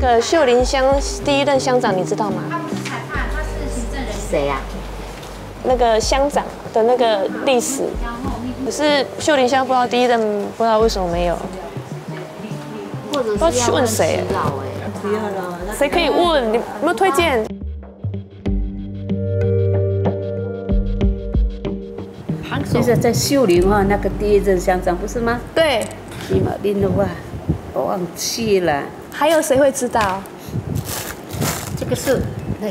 个秀林乡第一任乡长，你知道吗？他不是裁判，他是行政人员。谁呀？那个乡长的那个历史，可是秀林乡不知道第一任不知道为什么没有，或者不知道是问去问谁哎？不要了，谁可以问？你有没有推荐？就是在秀林哈，那个第一任乡长不是吗？对，你马林的话，我忘记了。还有谁会知道？这个是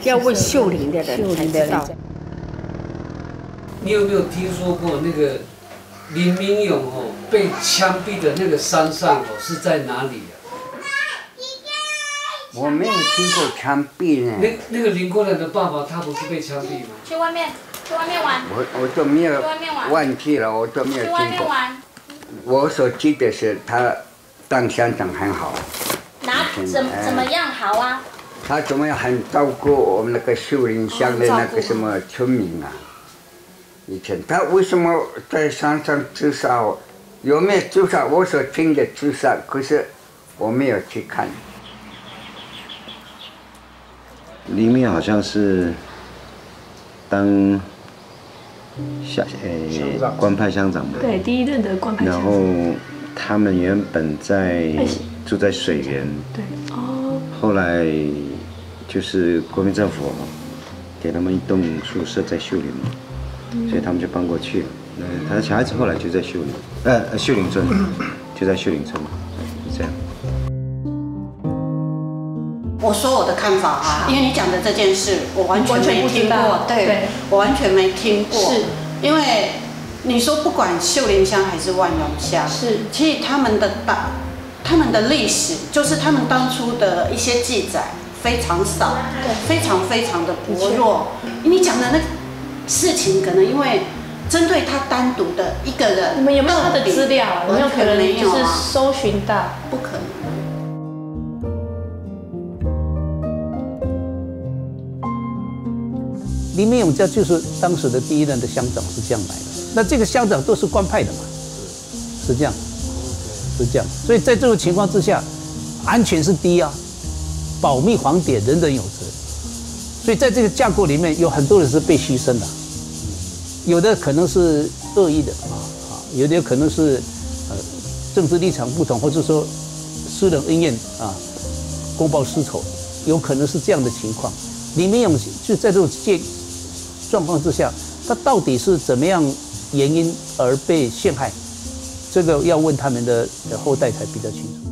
要问秀林的人才知道。你有没有听说过那个林明勇哦被枪毙的那个山上哦是在哪里啊？我没有听过枪毙呢，那那个林国人的爸爸他不是被枪毙吗？去外面，去外面玩，我我都没有去外面玩忘记了，我都没有去外听过。面玩。我所记得是他当乡长很好，哪怎么怎么样？好啊，他怎么样很照顾我们那个秀林乡的那个什么村民啊？以前他为什么在山上自杀哦？有没有自杀？我所听的自杀，可是我没有去看。里面好像是当乡诶官派乡长吧，对，第一任的官派然后他们原本在住在水源，对，哦，后来就是国民政府给他们一栋宿舍在秀林嘛，所以他们就搬过去了。那他的小孩子后来就在秀林，呃，呃秀林村，就在秀林村，就这样。我说我的看法啊，因为你讲的这件事，我完全没听过，对对。我完全没听过。是，因为你说不管秀林乡还是万荣乡，是。其实他们的大，他们的历史就是他们当初的一些记载非常少，对，非常非常的薄弱。你讲的那事情，可能因为针对他单独的一个人，你们有没有他的资料？有没有可能就是搜寻到？不可能。林明勇家就是当时的第一任的乡长是这样来的，那这个乡长都是官派的嘛，是这样，是这样，所以在这种情况之下，安全是第一啊，保密防谍人人有责，所以在这个架构里面有很多人是被牺牲的，有的可能是恶意的啊啊，有的可能是呃政治立场不同，或者说私人恩怨啊，公报私仇，有可能是这样的情况。李明勇就在这种界状况之下，他到底是怎么样原因而被陷害？这个要问他们的后代才比较清楚。